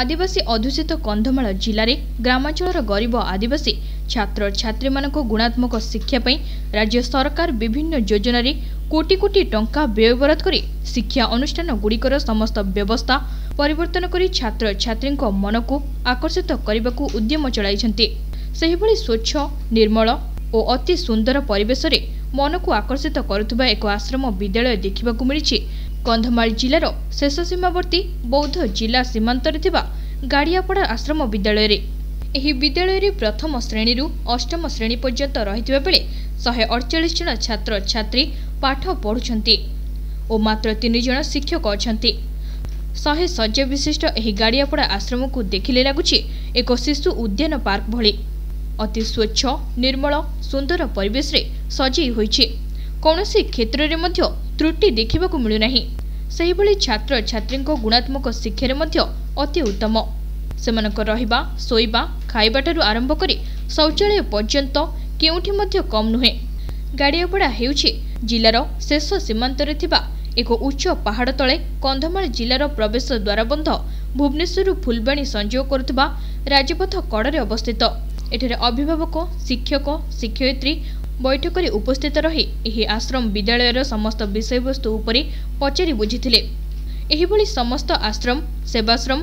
ଆଦିବାସୀ ଅଧ୍ୟୁଷିତ କନ୍ଧମାଳ ଜିଲ୍ଲାରେ ଗ୍ରାମାଞ୍ଚଳର ଗରିବ ଆଦିବାସୀ ଛାତ୍ରଛାତ୍ରୀମାନଙ୍କ ଗୁଣାତ୍ମକ ଶିକ୍ଷା ପାଇଁ ରାଜ୍ୟ ସରକାର ବିଭିନ୍ନ ଯୋଜନାରେ କୋଟି କୋଟି ଟଙ୍କା ବ୍ୟୟବରାଦ କରି ଶିକ୍ଷା ଅନୁଷ୍ଠାନଗୁଡ଼ିକର ସମସ୍ତ ବ୍ୟବସ୍ଥା ପରିବର୍ତ୍ତନ କରି ଛାତ୍ରଛାତ୍ରୀଙ୍କ ମନକୁ ଆକର୍ଷିତ କରିବାକୁ ଉଦ୍ୟମ ଚଳାଇଛନ୍ତି। ସେହିଭଳି ସ୍ୱଚ୍ଛ ନିର୍ମଳ ଓ ଅତି ସୁନ୍ଦର ପରିବେଶରେ ମନକୁ ଆକର୍ଷିତ କରୁଥିବା ଏକ ଆଶ୍ରମ ବିଦ୍ୟାଳୟ ଦେଖିବାକୁ ମିଳିଛି। କନ୍ଧମାଳ ଜିଲ୍ଲାର ଶେଷ ସୀମାବର୍ତ୍ତୀ ବୌଦ୍ଧ ଜିଲ୍ଲା ସୀମାନ୍ତରେ ଥିବା ଗାଡ଼ିଆପଡ଼ା ଆଶ୍ରମ ବିଦ୍ୟାଳୟରେ। ଏହି ବିଦ୍ୟାଳୟରେ ପ୍ରଥମ ଶ୍ରେଣୀରୁ ଅଷ୍ଟମ ଶ୍ରେଣୀ ପର୍ଯ୍ୟନ୍ତ ରହିଥିବା ବେଳେ ଶହେ ଅଡ଼ଚାଳିଶ ଜଣ ଛାତ୍ରଛାତ୍ରୀ ପାଠ ପଢ଼ୁଛନ୍ତି ଓ ମାତ୍ର ତିନି ଜଣ ଶିକ୍ଷକ ଅଛନ୍ତି। ଶହେ ଶଯ୍ୟା ବିଶିଷ୍ଟ ଏହି ଗାଡ଼ିଆପଡ଼ା ଆଶ୍ରମକୁ ଦେଖିଲେ ଲାଗୁଛି ଏକ ଶିଶୁ ଉଦ୍ୟାନ ପାର୍କ ଭଳି। ଅତି ସ୍ୱଚ୍ଛ ନିର୍ମଳ ସୁନ୍ଦର ପରିବେଶରେ ସଜେଇ ହୋଇଛି। କୌଣସି କ୍ଷେତ୍ରରେ ମଧ୍ୟ ତ୍ରୁଟି ଦେଖିବାକୁ ମିଳୁନାହିଁ। ସେହିଭଳି ଛାତ୍ରଛାତ୍ରୀଙ୍କ ଗୁଣାତ୍ମକ ଶିକ୍ଷାରେ ମଧ୍ୟ ଅତି ଉତ୍ତମ। ସେମାନଙ୍କ ରହିବା ଶୋଇବା ଖାଇବାଠାରୁ ଆରମ୍ଭ କରି ଶୌଚାଳୟ ପର୍ଯ୍ୟନ୍ତ କେଉଁଠି ମଧ୍ୟ କମ୍ ନୁହେଁ। ଗାଡ଼ିଆପଡ଼ା ହେଉଛି ଜିଲ୍ଲାର ଶେଷ ସୀମାନ୍ତରେ ଥିବା ଏକ ଉଚ୍ଚ ପାହାଡ଼ ତଳେ କନ୍ଧମାଳ ଜିଲ୍ଲାର ପ୍ରବେଶ ଦ୍ୱାରବନ୍ଧ ଭୁବନେଶ୍ୱରରୁ ଫୁଲବାଣୀ ସଂଯୋଗ କରୁଥିବା ରାଜପଥ କଡ଼ରେ ଅବସ୍ଥିତ। ଏଠାରେ ଅଭିଭାବକ ଶିକ୍ଷକ ଶିକ୍ଷୟିତ୍ରୀ ବୈଠକରେ ଉପସ୍ଥିତ ରହି ଏହି ଆଶ୍ରମ ବିଦ୍ୟାଳୟର ସମସ୍ତ ବିଷୟବସ୍ତୁ ଉପରେ ପଚାରି ବୁଝିଥିଲେ। ଏହିଭଳି ସମସ୍ତ ଆଶ୍ରମ ସେବାଶ୍ରମ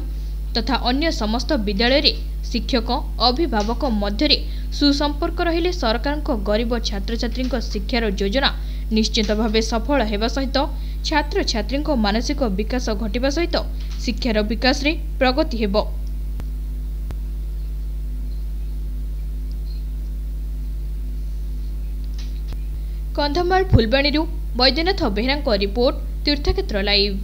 ତଥା ଅନ୍ୟ ସମସ୍ତ ବିଦ୍ୟାଳୟରେ ଶିକ୍ଷକ ଅଭିଭାବକ ମଧ୍ୟରେ ସୁସମ୍ପର୍କ ରହିଲେ ସରକାରଙ୍କ ଗରିବ ଛାତ୍ରଛାତ୍ରୀଙ୍କ ଶିକ୍ଷାର ଯୋଜନା ନିଶ୍ଚିତ ଭାବେ ସଫଳ ହେବା ସହିତ ଛାତ୍ରଛାତ୍ରୀଙ୍କ ମାନସିକ ବିକାଶ ଘଟିବା ସହିତ ଶିକ୍ଷାର ବିକାଶରେ ପ୍ରଗତି ହେବ। କନ୍ଧମାଳ ଫୁଲବାଣୀରୁ ବୈଦ୍ୟନାଥ ବେହେରାଙ୍କ ରିପୋର୍ଟ ତୀର୍ଥକ୍ଷେତ୍ର ଲାଇଭ୍।